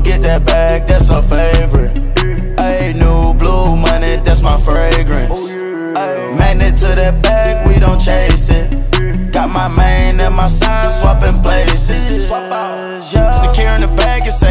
get that bag, that's her favorite. Ayy, new blue money, that's my fragrance. Magnet to that bag, we don't chase it. Got my main and my sign swapping places. Securing the bag, it's